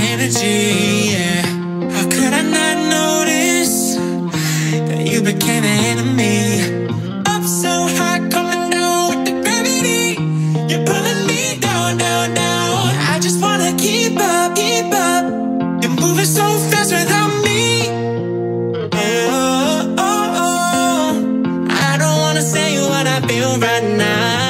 energy, yeah. How could I not notice that you became an enemy? Up so high, coming down with the gravity. You're pulling me down, down, down. I just wanna keep up, keep up. You're moving so fast without me. Oh, oh, oh. I don't wanna say what I feel right now.